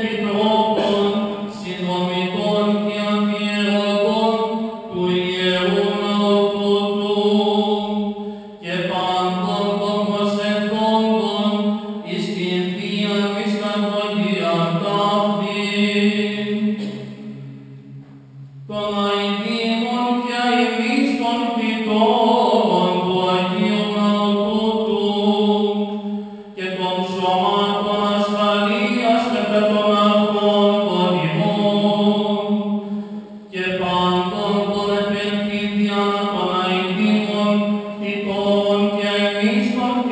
Και το πον, σύντομη κόλμη και αντιαγόμ, του είναι και παντών, παντών, παντών, παντών, ει την ποιά τη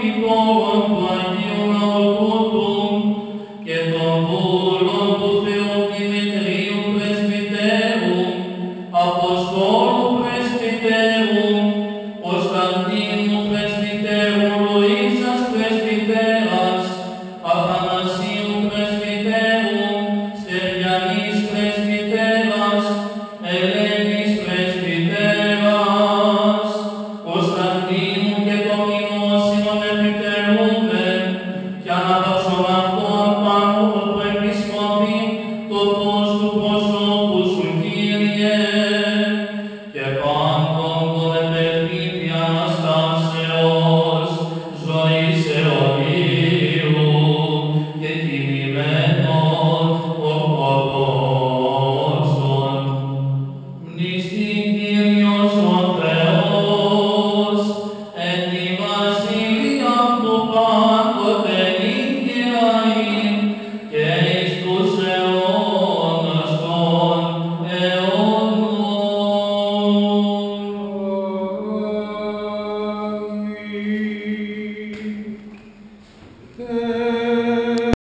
بضرر